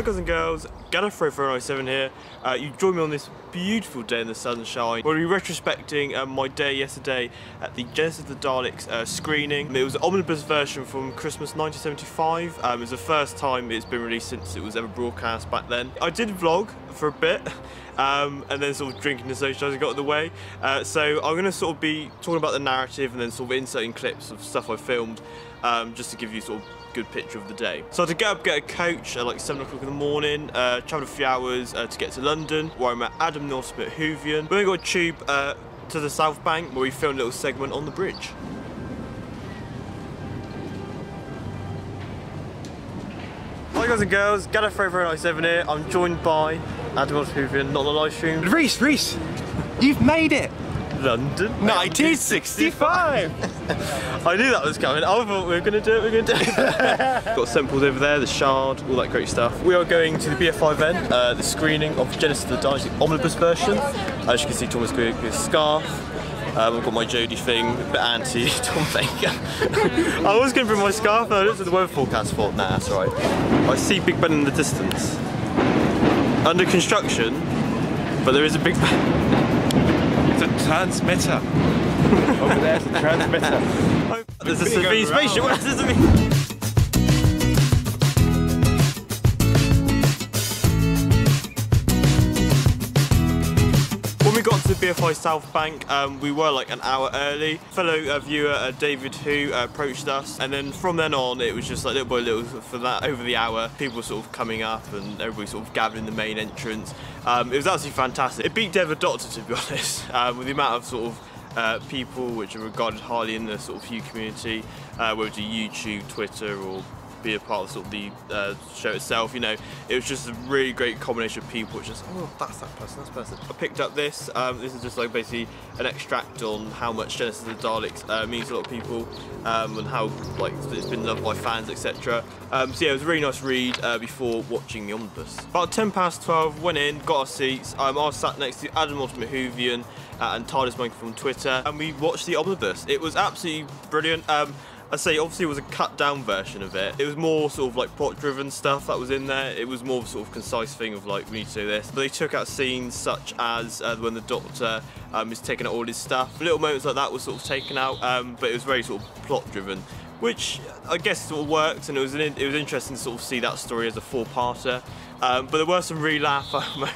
Hi guys and girls, Gallifrey 497 here. Uh, you join me on this beautiful day in the sunshine. We'll be retrospecting um, my day yesterday at the Genesis of the Daleks uh, screening. It was an omnibus version from Christmas 1975. Um, it was the first time it's been released since it was ever broadcast back then. I did vlog for a bit. Um, and then sort of drinking and socialising got in the way. Uh, so I'm going to sort of be talking about the narrative and then sort of inserting clips of stuff I filmed um, just to give you sort of good picture of the day. So I had to get up, get a coach at like 7 o'clock in the morning, uh, travelled a few hours uh, to get to London, where I met Adam Northam at Whovian. We then got a tube uh, to the South Bank, where we filmed a little segment on the bridge. Hi guys and girls, Gallifrey 497 here. I'm joined by Adam Northam at Whovian, not on the live stream. Reese, Reese, you've made it! London 1965! I knew that was coming. I thought we were going to do it, we are going to do it. Got Semples over there, the Shard, all that great stuff. We are going to the BFI event, uh, the screening of Genesis of the the omnibus version. As you can see, Thomas with his scarf. Um, I've got my Jodie thing, a bit anti Tom Baker. I was going to bring my scarf, but I looked at the weather forecast for nah, that's alright. I see Big Ben in the distance. Under construction, but there is a Big Ben. Transmitter. Over there's a transmitter. There's a around. spaceship. Where's the Savine? When we got to the BFI South Bank, um, we were like an hour early. Fellow uh, viewer uh, David Who uh, approached us, and then from then on, it was just like little by little for that over the hour, people sort of coming up and everybody sort of gathered in the main entrance. Um, it was absolutely fantastic. It beat Dead Doctor to be honest, um, with the amount of sort of uh, people which are regarded highly in the sort of Who community, uh, whether it's YouTube, Twitter, or be a part of sort of the uh, show itself. You know, it was just a really great combination of people. Which just oh, that's that person, that's that person. I picked up this. Um, this is just like basically an extract on how much Genesis of the Daleks uh, means to a lot of people um, and how like it's been loved by fans, etc. Um, so yeah, it was a really nice read uh, before watching the omnibus. About 10 past 12, went in, got our seats. Um, I was sat next to Adam Ultimate Whovian uh, and TARDIS Monkey from Twitter, and we watched the omnibus. It was absolutely brilliant. Um, I say obviously it was a cut down version of it. It was more sort of like plot driven stuff that was in there. It was more of a sort of concise thing of like we need to do this. But they took out scenes such as uh, when the Doctor um, is taking out all his stuff. Little moments like that were sort of taken out, um, but it was very sort of plot driven. Which I guess sort of worked, and it was an, it was interesting to sort of see that story as a four-parter. Um, but there were some really laugh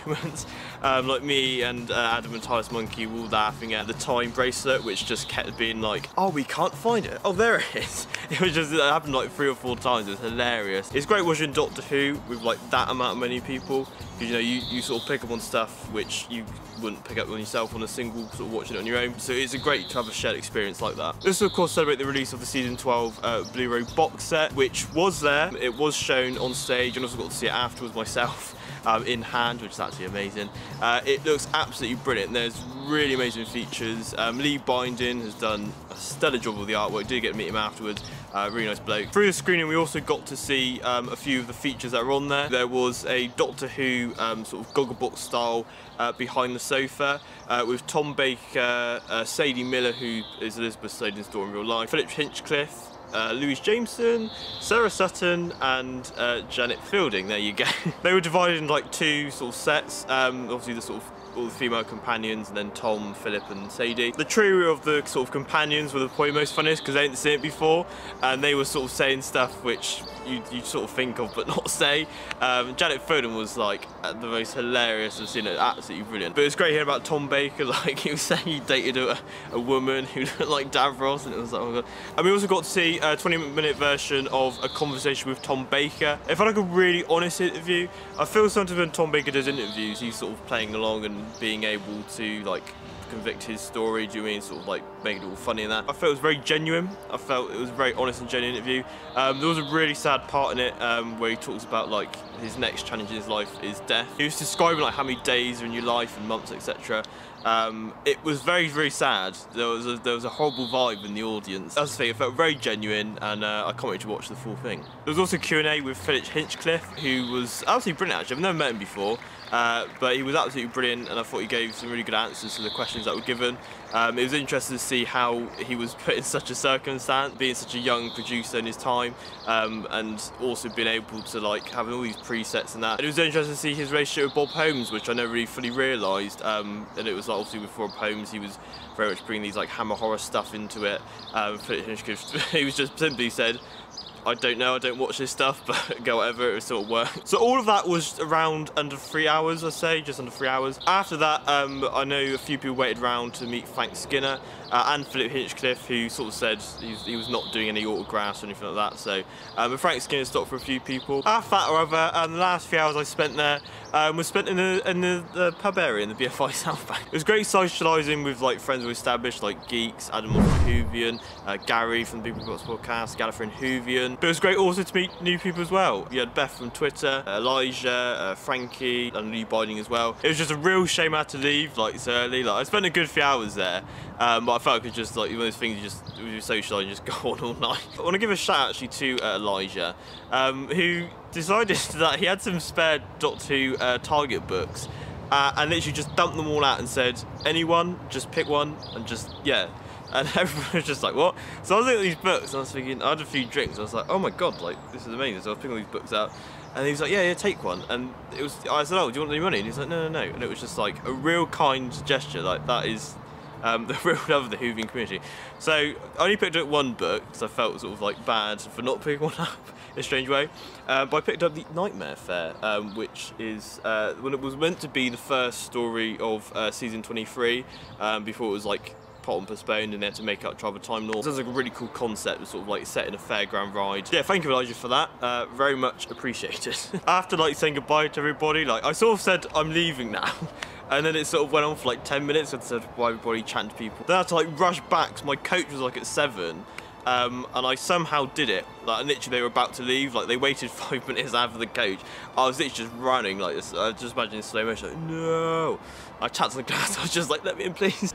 moments, um, like me and uh, Adam and TARDIS Monkey were laughing at the time bracelet, which just kept being like, "Oh, we can't find it. Oh, there it is." It was just it happened like three or four times. It was hilarious. It's great watching Doctor Who with like that amount of many people because you know you, you sort of pick up on stuff which you wouldn't pick up on yourself on a single sort of watching it on your own. So it's a great to have a shared experience like that. This will of course celebrate the release of the season 12 uh, Blu-ray box set, which was there. It was shown on stage and also got to see it afterwards myself. Um, in hand, which is actually amazing. Uh, it looks absolutely brilliant. There's really amazing features. Um, Lee Binding has done a stellar job with the artwork. Did get to meet him afterwards. Uh, really nice bloke. Through the screening, we also got to see um, a few of the features that are on there. There was a Doctor Who um, sort of Gogglebox style uh, behind the sofa uh, with Tom Baker, uh, Sadie Miller, who is Elizabeth Sladen's daughter in real life, Philip Hinchcliffe, uh, Louise Jameson, Sarah Sutton, and uh, Janet Fielding. There you go. they were divided into like two sort of sets. Um, obviously, the sort of all the female companions, and then Tom, Philip, and Sadie. The trio of the sort of companions were the probably most funniest because they hadn't seen it before, and they were sort of saying stuff which you, you sort of think of but not say. Um, Janet Fielding was like the most hilarious I've seen it, absolutely brilliant. But it was great hearing about Tom Baker, like he was saying he dated a, a woman who looked like Davros, and it was like, oh my god. And we also got to see a 20 minute version of a conversation with Tom Baker. If I like a really honest interview, I feel sometimes when Tom Baker does interviews, he's sort of playing along and being able to like convict his story, do you mean sort of like make it all funny and that. I felt it was very genuine. I felt it was a very honest and genuine interview. Um, there was a really sad part in it um, where he talks about like his next challenge in his life is death. He was describing like how many days are in your life and months, etc. Um, it was very, very sad. There was a, there was a horrible vibe in the audience. As I say, it felt very genuine, and uh, I can't wait to watch the full thing. There was also Q&A with Philip Hinchcliffe, who was absolutely brilliant. Actually, I've never met him before. Uh, but he was absolutely brilliant, and I thought he gave some really good answers to the questions that were given. Um, it was interesting to see how he was put in such a circumstance, being such a young producer in his time, um, and also being able to like having all these presets and that. And it was interesting to see his relationship with Bob Holmes, which I never really fully realised. Um, and it was like, obviously before poems he was very much bringing these like hammer horror stuff into it. Um, he was just simply said, I don't know, I don't watch this stuff, but go whatever, it was sort of work. So all of that was around under three hours, I'd say, just under three hours. After that, um, I know a few people waited around to meet Frank Skinner uh, and Philip Hinchcliffe, who sort of said he was not doing any autographs or anything like that. So, um, Frank Skinner stopped for a few people. After that, however, um, the last few hours I spent there um, was spent in the in the, the, pub area in the BFI South Bank. It was great socialising with like friends we established, like Geeks, Adam from Whovian, uh, Gary from the Big Box Podcast, Gallifrey and But it was great also to meet new people as well. You had Beth from Twitter, Elijah, uh, Frankie, and Lee Binding as well. It was just a real shame I had to leave like so early. Like I spent a good few hours there, um, but I felt like it was just like one of those things you just you socialise and just go on all night. I want to give a shout out actually to uh, Elijah, um, who decided that he had some spare Doctor Who uh, Target books. Uh, and literally just dumped them all out and said, anyone, just pick one and just, yeah, and everyone was just like, what? So I was looking at these books and I was thinking, I had a few drinks. I was like, oh my god, like this is amazing. So I was picking all these books out, and he was like, yeah, yeah, take one. And it was, I said, oh, do you want any money? And he's like, no, no, no. And it was just like a real kind gesture. Like that is um, the real love of the Whovian community. So I only picked up one book because I felt sort of like bad for not picking one up in a strange way. Uh, but I picked up the Nightmare Fair, um, which is uh, when it was meant to be the first story of uh, season 23 um, before it was like put on postponed and they had to make up Travel Time Lord. Sounds like a really cool concept, sort of like set in a fairground ride. Yeah, thank you Elijah for that. Uh, very much appreciated. After like saying goodbye to everybody, like I sort of said I'm leaving now. And then it sort of went on for like 10 minutes and said why everybody chant people. Then I had to like rush back, my coach was like at 7 um, and I somehow did it. Like literally, they were about to leave. Like they waited five minutes after the coach. I was literally just running like this. I just imagine in slow motion. Like, no. I tapped on the glass. I was just like, let me in, please.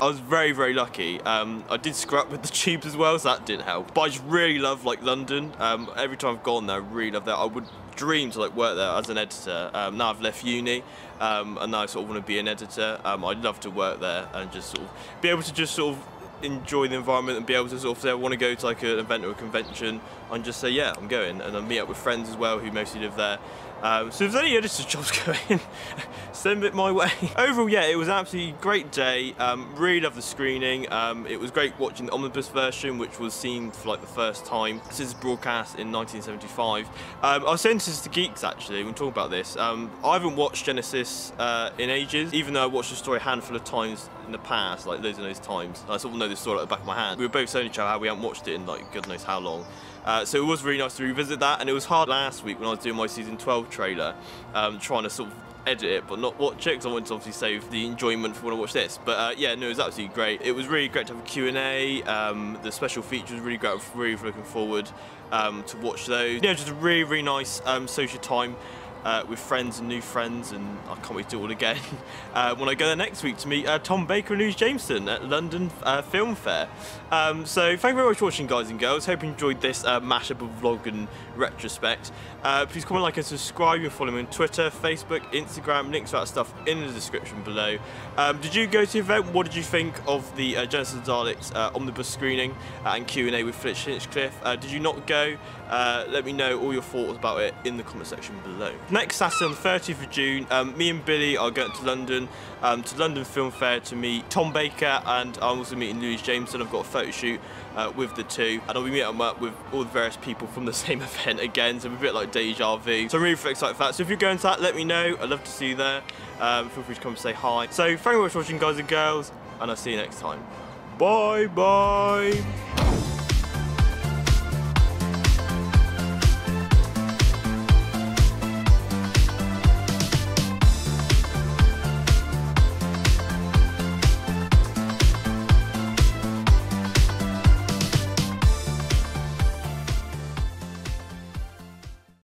I was very, very lucky. Um, I did screw up with the tubes as well, so that didn't help. But I just really love like London. Um, every time I've gone there, I really love that. I would dream to like work there as an editor. Um, now I've left uni, um, and now I sort of want to be an editor. Um, I'd love to work there and just sort of be able to just sort of enjoy the environment and be able to sort of say I want to go to like an event or a convention and just say yeah I'm going and then meet up with friends as well who mostly live there um, so if there's any editor jobs going send it my way overall yeah it was an absolutely great day um, really loved the screening um, it was great watching the omnibus version which was seen for like the first time since broadcast in 1975 um, I was saying this to geeks actually when talking about this um, I haven't watched Genesis uh, in ages even though I watched the story a handful of times in the past, like loads and those times. I sort of know this story at the back of my hand. We were both saying each other how we hadn't watched it in like God knows how long. Uh, so it was really nice to revisit that, and it was hard last week when I was doing my season 12 trailer, um, trying to sort of edit it but not watch it because I wanted to obviously save the enjoyment for when I watch this. But uh, yeah, no, it was absolutely great. It was really great to have a Q&A. Um, the special features really great. I was really looking forward um, to watch those. Yeah, just a really, really nice um, social time uh, with friends and new friends, and I can't wait to do it all again uh, when I go there next week to meet uh, Tom Baker and Louise Jameson at London uh, Film Fair. Um, so thank you very much for watching, guys and girls. Hope you enjoyed this uh, mashup of vlog and retrospect. Uh, please comment, like, and subscribe. You follow me on Twitter, Facebook, Instagram. Links to that stuff in the description below. Um, did you go to the event? What did you think of the Genesis of Daleks omnibus screening and Q&A with Philip Hinchcliffe? did you not go? let me know all your thoughts about it in the comment section below. Next Saturday on the 30th of June, um, me and Billy are going to London, um, to London Film Fair to meet Tom Baker and I'm also meeting Louise Jameson. I've got a photo shoot uh, with the two and I'll be meeting up with all the various people from the same event again, so a bit like deja vu. So I'm really excited for that. So if you're going to that, let me know. I'd love to see you there. Um, feel free to come say hi. So thank you very much for watching guys and girls and I'll see you next time. Bye bye!